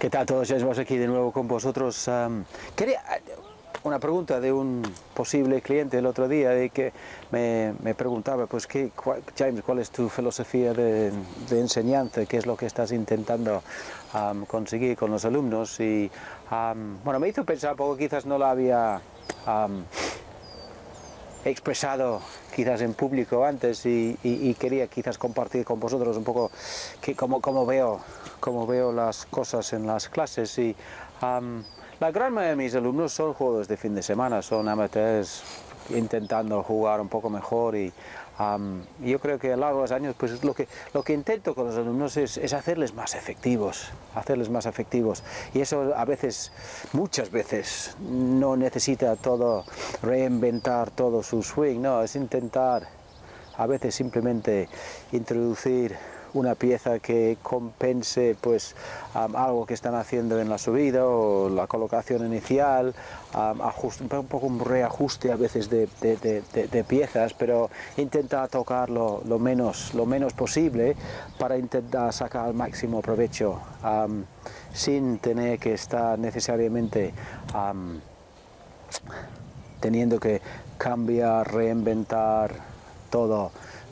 ¿Qué tal todos? Estamos aquí de nuevo con vosotros. Um, quería una pregunta de un posible cliente el otro día de que me, me preguntaba, pues, ¿qué, James, ¿cuál es tu filosofía de, de enseñanza? ¿Qué es lo que estás intentando um, conseguir con los alumnos? Y, um, bueno, me hizo pensar, poco quizás no lo había expresado quizás en público antes y, y, quería quizás compartir con vosotros un poco que, cómo, cómo, veo, cómo veo las cosas en las clases y la gran mayoría de mis alumnos son jugadores de fin de semana, son amateurs intentando jugar un poco mejor y yo creo que a lo largo de los años, pues lo que, lo que intento con los alumnos es, es, hacerles más efectivos, hacerles más efectivos. Y eso a veces, muchas veces, no necesita todo, reinventar todo su swing, no, es intentar a veces simplemente introducir una pieza que compense pues algo que están haciendo en la subida o la colocación inicial, un poco un reajuste a veces de, piezas, pero intenta tocar lo, menos, lo menos posible para intentar sacar el máximo provecho sin tener que estar necesariamente teniendo que cambiar, reinventar todo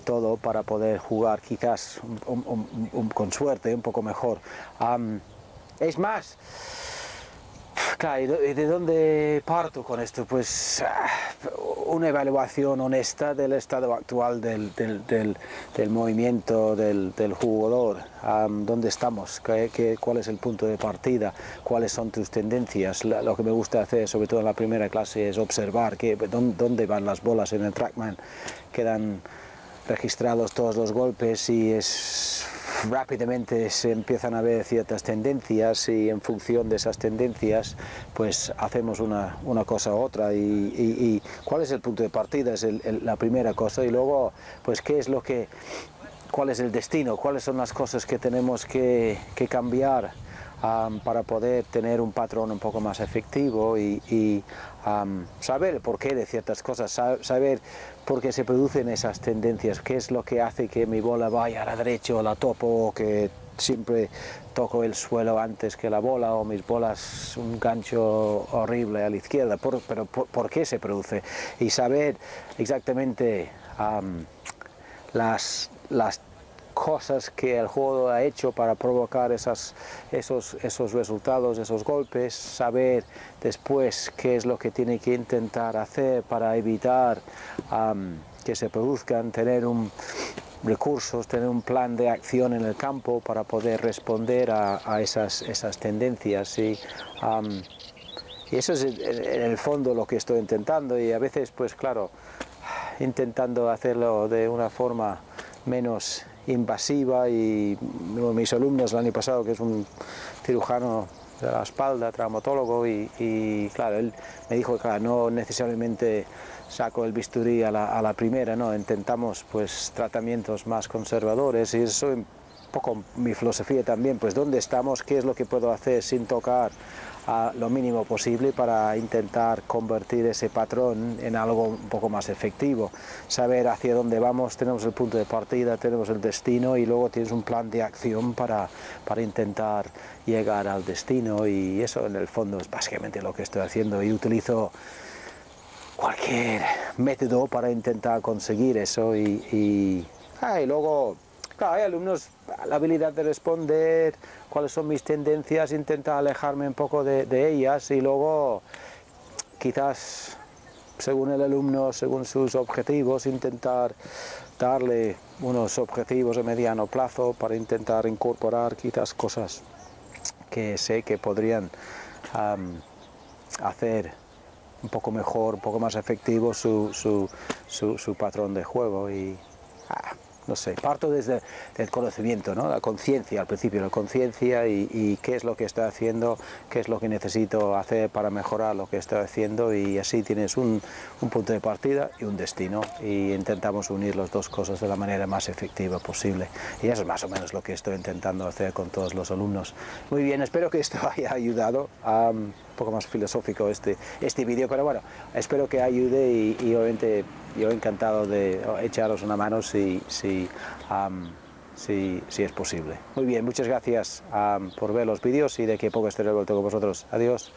todo para poder jugar quizás con suerte un poco mejor. es más, ¿de dónde parto con esto? Pues ah, una evaluación honesta del estado actual del, movimiento del, jugador, dónde estamos, ¿Qué, cuál es el punto de partida, cuáles son tus tendencias. Lo que me gusta hacer, sobre todo en la primera clase, es observar que, dónde van las bolas en el trackman, quedan registrados todos los golpes y es rápidamente se empiezan a ver ciertas tendencias y en función de esas tendencias pues hacemos una, una cosa u otra. Y, cuál es el punto de partida es la primera cosa. Y luego pues qué es lo que cuál es el destino cuáles son las cosas que tenemos que, que cambiar para poder tener un patrón un poco más efectivo y, saber por qué de ciertas cosas, saber por qué se producen esas tendencias, qué es lo que hace que mi bola vaya a la derecha o la topo que siempre toco el suelo antes que la bola o mis bolas un gancho horrible a la izquierda, pero por, qué se produce. Y saber exactamente las, las cosas que el juego ha hecho para provocar esas, esos, esos resultados, esos golpes, saber después qué es lo que tiene que intentar hacer para evitar que se produzcan, tener un, recursos, tener un plan de acción en el campo para poder responder a, esas, esas tendencias. Y, y eso es en el fondo lo que estoy intentando y a veces, pues claro, intentando hacerlo de una forma menos invasiva y uno de mis alumnos el año pasado, que es un cirujano de la espalda, traumatólogo, y, claro, él me dijo que no necesariamente saco el bisturí a la, a la, primera, no, intentamos pues tratamientos más conservadores y eso poco mi filosofía también, pues dónde estamos, qué es lo que puedo hacer sin tocar a lo mínimo posible para intentar convertir ese patrón en algo un poco más efectivo. Saber hacia dónde vamos, tenemos el punto de partida, tenemos el destino y luego tienes un plan de acción para, para intentar llegar al destino y eso en el fondo es básicamente lo que estoy haciendo y utilizo cualquier método para intentar conseguir eso y, y, ah, y luego Claro, hay alumnos, la habilidad de responder, cuáles son mis tendencias, intentar alejarme un poco de, ellas y luego quizás según el alumno, según sus objetivos, intentar darle unos objetivos a mediano plazo para intentar incorporar quizás cosas que sé que podrían hacer un poco mejor, un poco más efectivo su, su, patrón de juego y ah, no sé, parto desde el conocimiento, ¿no? la conciencia, al principio la conciencia y, qué es lo que estoy haciendo, qué es lo que necesito hacer para mejorar lo que estoy haciendo y así tienes un, punto de partida y un destino y intentamos unir las dos cosas de la manera más efectiva posible y eso es más o menos lo que estoy intentando hacer con todos los alumnos. Muy bien, espero que esto haya ayudado. a poco más filosófico este, este vídeo, pero bueno, espero que ayude y, obviamente yo encantado de echaros una mano si, si, si, si es posible. Muy bien, muchas gracias por ver los vídeos y de que poco esté revuelto con vosotros. Adiós.